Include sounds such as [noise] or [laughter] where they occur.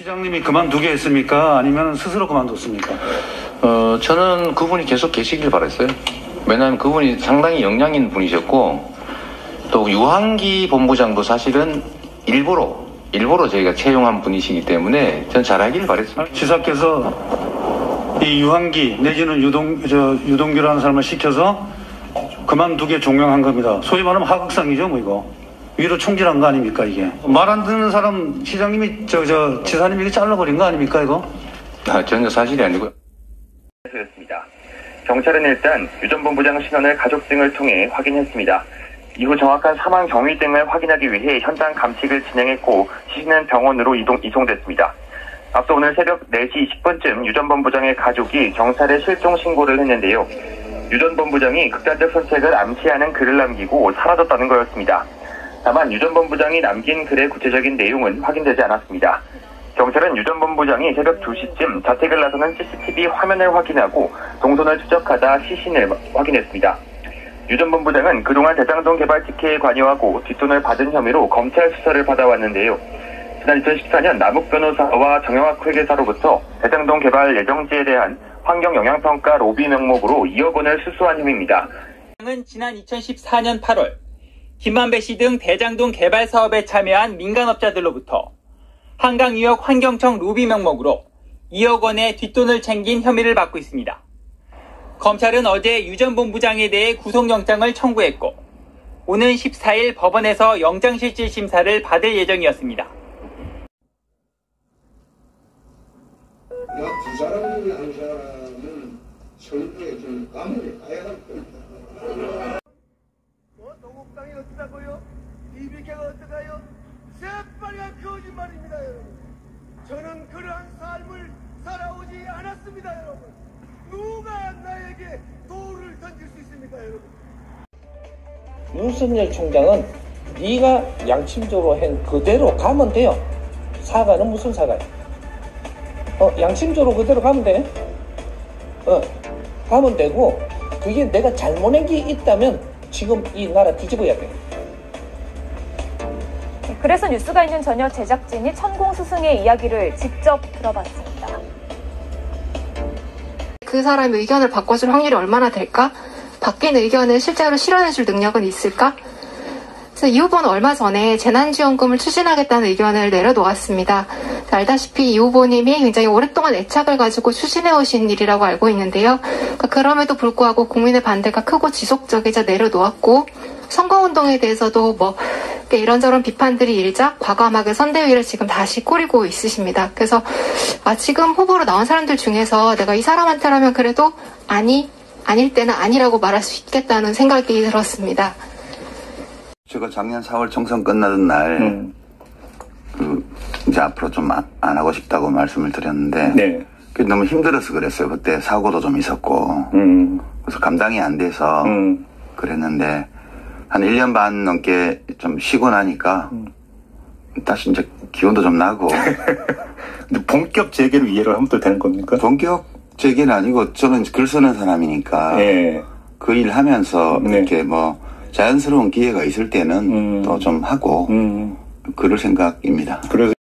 시장님이 그만두게 했습니까? 아니면 스스로 그만뒀습니까? 어, 저는 그분이 계속 계시길 바랬어요. 왜냐하면 그분이 상당히 역량 있는 분이셨고, 또 유한기 본부장도 사실은 일부러, 일부러 저희가 채용한 분이시기 때문에 전 잘하길 바랬습니다. 지사께서 이 유한기 내지는 유동 저 유동규라는 사람을 시켜서 그만두게 종용한 겁니다. 소위 말하면 하극상이죠, 뭐 이거. 위로 총질한 거 아닙니까 이게? 말 안 듣는 사람 시장님이 저 저 지사님이 잘라버린 거 아닙니까 이거? 아, 전혀 사실이 아니고요. 였습니다. 경찰은 일단 유전 본부장 신원을 가족 등을 통해 확인했습니다. 이후 정확한 사망 경위 등을 확인하기 위해 현장 감식을 진행했고 시신은 병원으로 이동, 이송됐습니다. 앞서 오늘 새벽 4시 20분쯤 유전 본부장의 가족이 경찰에 실종 신고를 했는데요. 유전 본부장이 극단적 선택을 암시하는 글을 남기고 사라졌다는 거였습니다. 다만 유 전 본부장이 남긴 글의 구체적인 내용은 확인되지 않았습니다. 경찰은 유 전 본부장이 새벽 2시쯤 자택을 나서는 CCTV 화면을 확인하고 동선을 추적하다 시신을 확인했습니다. 유 전 본부장은 그동안 대장동 개발 특혜에 관여하고 뒷돈을 받은 혐의로 검찰 수사를 받아왔는데요. 지난 2014년 남욱 변호사와 정영학 회계사로부터 대장동 개발 예정지에 대한 환경 영향평가 로비 명목으로 2억 원을 수수한 혐의입니다. 은 지난 2014년 8월 김만배 씨 등 대장동 개발 사업에 참여한 민간업자들로부터 한강유역 환경청 로비 명목으로 2억 원의 뒷돈을 챙긴 혐의를 받고 있습니다. 검찰은 어제 유 전 본부장에 대해 구속영장을 청구했고 오는 14일 법원에서 영장실질 심사를 받을 예정이었습니다. 어쩌다고요? BBK가 어떡하요? 새빨간 거짓말입니다, 여러분. 저는 그러한 삶을 살아오지 않았습니다, 여러분. 누가 나에게 돌을 던질 수 있습니까, 여러분? 윤석열 총장은 네가 양심적으로 한 그대로 가면 돼요. 사과는 무슨 사과야? 어, 양심적으로 그대로 가면 돼. 어, 가면 되고 그게 내가 잘못한 게 있다면 지금 이 나라 뒤집어야 돼. 그래서 뉴스가 있는 저녁 제작진이 천공 스승의 이야기를 직접 들어봤습니다. 그 사람의 의견을 바꿔줄 확률이 얼마나 될까? 바뀐 의견을 실제로 실현해줄 능력은 있을까? 그래서 이 후보는 얼마 전에 재난지원금을 추진하겠다는 의견을 내려놓았습니다. 알다시피 이 후보님이 굉장히 오랫동안 애착을 가지고 추진해오신 일이라고 알고 있는데요. 그러니까 그럼에도 불구하고 국민의 반대가 크고 지속적이자 내려놓았고 선거운동에 대해서도 뭐 이런저런 비판들이 일자 과감하게 선대위를 지금 다시 꾸리고 있으십니다. 그래서 아, 지금 후보로 나온 사람들 중에서 내가 이 사람한테라면 그래도 아니 아닐 때는 아니라고 말할 수 있겠다는 생각이 들었습니다. 제가 작년 4월 총선 끝나던 날, 그, 이제 앞으로 좀 안 하고 싶다고 말씀을 드렸는데, 네. 그게 너무 힘들어서 그랬어요. 그때 사고도 좀 있었고, 음, 그래서 감당이 안 돼서 음, 그랬는데, 한 1년 반 넘게 좀 쉬고 나니까, 다시 이제 기운도 좀 나고, [laughs] 근데 본격 재개를 이해를 하면 또 되는 겁니까? 본격 제기는 아니고, 저는 글 쓰는 사람이니까, 예. 그일 하면서 네. 이렇게 뭐, 자연스러운 기회가 있을 때는 음. 또좀 하고, 음, 그럴 생각입니다. 그래서